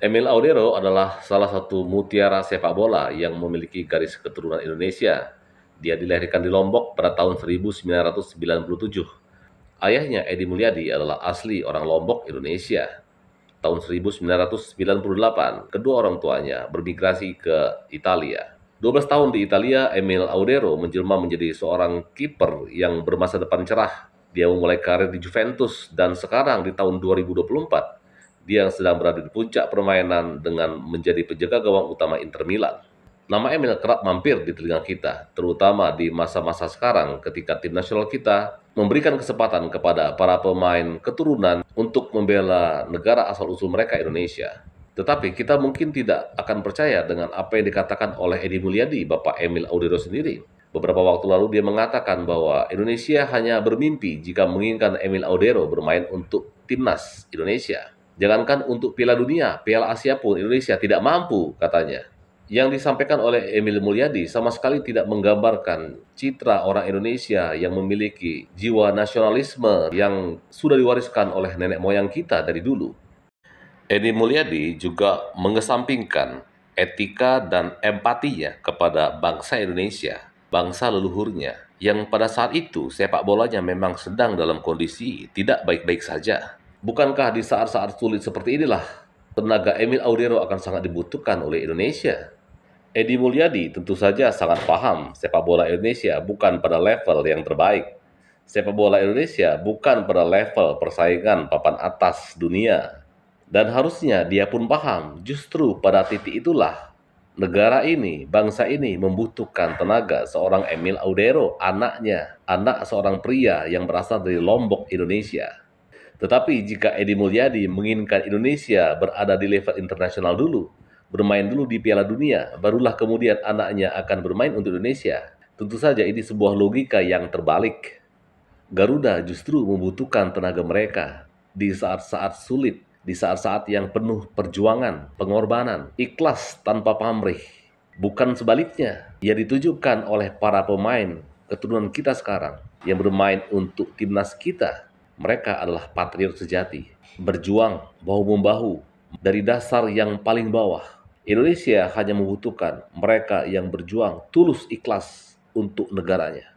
Emil Audero adalah salah satu mutiara sepak bola yang memiliki garis keturunan Indonesia. Dia dilahirkan di Lombok pada tahun 1997. Ayahnya Edi Mulyadi adalah asli orang Lombok, Indonesia. Tahun 1998, kedua orang tuanya bermigrasi ke Italia. 12 tahun di Italia, Emil Audero menjelma menjadi seorang kiper yang bermasa depan cerah. Dia memulai karir di Juventus dan sekarang di tahun 2024, dia sedang berada di puncak permainan dengan menjadi penjaga gawang utama Inter Milan. Nama Emil kerap mampir di telinga kita, terutama di masa-masa sekarang ketika tim nasional kita memberikan kesempatan kepada para pemain keturunan untuk membela negara asal-usul mereka Indonesia. Tetapi kita mungkin tidak akan percaya dengan apa yang dikatakan oleh Edi Mulyadi, Bapak Emil Audero sendiri. Beberapa waktu lalu dia mengatakan bahwa Indonesia hanya bermimpi jika menginginkan Emil Audero bermain untuk timnas Indonesia. Jangankan untuk Piala Dunia, Piala Asia pun Indonesia tidak mampu, katanya yang disampaikan oleh Emil Mulyadi sama sekali tidak menggambarkan citra orang Indonesia yang memiliki jiwa nasionalisme yang sudah diwariskan oleh nenek moyang kita dari dulu. Edi Mulyadi juga mengesampingkan etika dan empatinya kepada bangsa Indonesia, bangsa leluhurnya, yang pada saat itu sepak bolanya memang sedang dalam kondisi tidak baik-baik saja. Bukankah di saat-saat sulit seperti inilah tenaga Emil Audero akan sangat dibutuhkan oleh Indonesia? Edi Mulyadi tentu saja sangat paham sepak bola Indonesia bukan pada level yang terbaik. Sepak bola Indonesia bukan pada level persaingan papan atas dunia. Dan harusnya dia pun paham justru pada titik itulah negara ini, bangsa ini membutuhkan tenaga seorang Emil Audero, anaknya, anak seorang pria yang berasal dari Lombok, Indonesia. Tetapi jika Edi Mulyadi menginginkan Indonesia berada di level internasional dulu, bermain dulu di Piala Dunia, barulah kemudian anaknya akan bermain untuk Indonesia. Tentu saja ini sebuah logika yang terbalik. Garuda justru membutuhkan tenaga mereka di saat-saat sulit, di saat-saat yang penuh perjuangan, pengorbanan, ikhlas tanpa pamrih. Bukan sebaliknya, ia ditujukan oleh para pemain keturunan kita sekarang yang bermain untuk timnas kita. Mereka adalah patriot sejati, berjuang bahu-membahu dari dasar yang paling bawah Indonesia hanya membutuhkan mereka yang berjuang tulus ikhlas untuk negaranya.